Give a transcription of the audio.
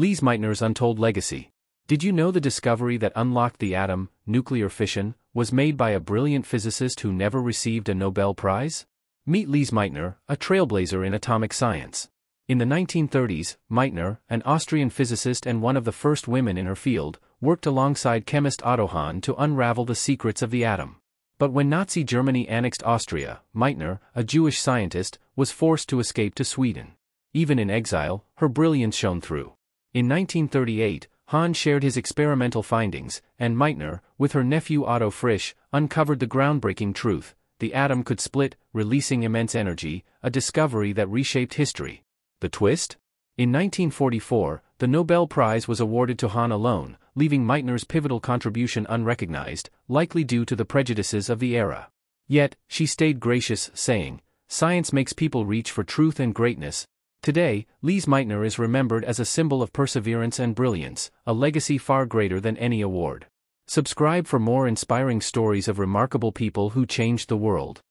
Lise Meitner's Untold Legacy. Did you know the discovery that unlocked the atom, nuclear fission, was made by a brilliant physicist who never received a Nobel Prize? Meet Lise Meitner, a trailblazer in atomic science. In the 1930s, Meitner, an Austrian physicist and one of the first women in her field, worked alongside chemist Otto Hahn to unravel the secrets of the atom. But when Nazi Germany annexed Austria, Meitner, a Jewish scientist, was forced to escape to Sweden. Even in exile, her brilliance shone through. In 1938, Hahn shared his experimental findings, and Meitner, with her nephew Otto Frisch, uncovered the groundbreaking truth the atom could split, releasing immense energy, a discovery that reshaped history. The twist? In 1944, the Nobel Prize was awarded to Hahn alone, leaving Meitner's pivotal contribution unrecognized, likely due to the prejudices of the era. Yet, she stayed gracious, saying, Science makes people reach for truth and greatness. Today, Lise Meitner is remembered as a symbol of perseverance and brilliance, a legacy far greater than any award. Subscribe for more inspiring stories of remarkable people who changed the world.